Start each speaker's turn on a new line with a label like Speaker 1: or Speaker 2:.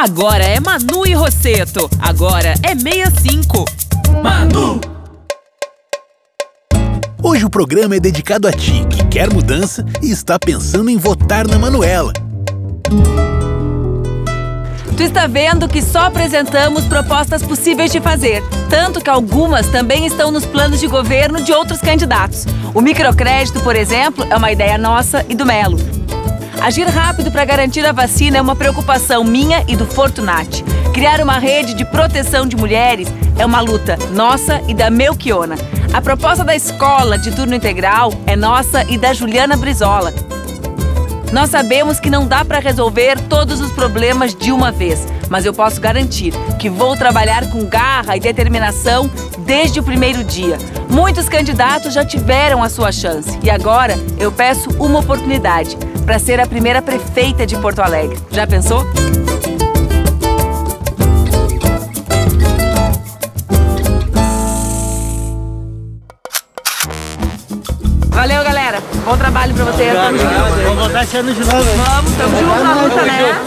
Speaker 1: Agora é Manu e Rosseto. Agora é 65.
Speaker 2: Manu! Hoje o programa é dedicado a ti, que quer mudança e está pensando em votar na Manuela.
Speaker 1: Tu está vendo que só apresentamos propostas possíveis de fazer, tanto que algumas também estão nos planos de governo de outros candidatos. O microcrédito, por exemplo, é uma ideia nossa e do Melo. Agir rápido para garantir a vacina é uma preocupação minha e do Fortunati. Criar uma rede de proteção de mulheres é uma luta nossa e da Melchiona. A proposta da escola de turno integral é nossa e da Juliana Brizola. Nós sabemos que não dá para resolver todos os problemas de uma vez, mas eu posso garantir que vou trabalhar com garra e determinação desde o primeiro dia. Muitos candidatos já tiveram a sua chance e agora eu peço uma oportunidade para ser a primeira prefeita de Porto Alegre. Já pensou? Valeu, galera. Bom trabalho pra vocês.
Speaker 3: Vamos voltar esse ano de novo, hein?
Speaker 1: Vamos, tamo junto na luta, né?